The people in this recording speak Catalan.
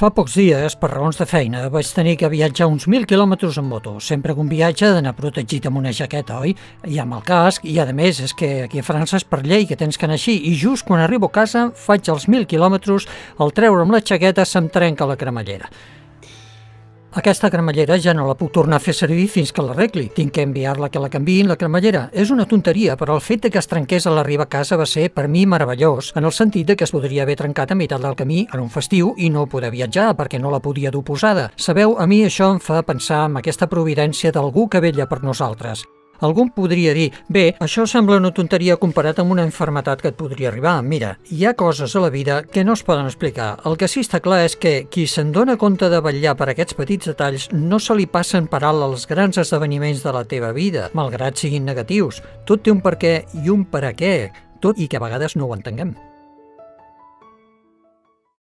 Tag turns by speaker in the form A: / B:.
A: Fa pocs dies, per raons de feina, vaig tenir que viatjar uns 1.000 quilòmetres en moto. Sempre que un viatge ha d'anar protegit amb una jaqueta, oi? I amb el casc, i a més és que aquí a França és per llei que tens que anar així, i just quan arribo a casa faig els 1.000 quilòmetres, al amb la jaqueta se'm trenca la cremallera. Aquesta cremallera ja no la puc tornar a fer servir fins que l'arregli. Tinc que enviar-la que la canviïn la cremallera. És una tonteria, però el fet de que es trenqués a l'arribar a casa va ser per mi meravellós, en el sentit de que es podria haver trencat a meitat del camí en un festiu i no poder viatjar perquè no la podia dur posada. Sabeu, a mi això em fa pensar en aquesta providència d'algú que vella per nosaltres. Algú podria dir, bé, això sembla una tonteria comparat amb una enfermetat que et podria arribar. Mira, hi ha coses a la vida que no es poden explicar. El que sí està clar és que qui se'n dona compte de vetllar per aquests petits detalls no se li passen per alt els grans esdeveniments de la teva vida, malgrat siguin negatius. Tot té un per què i un per a què, tot i que a vegades no ho entenguem.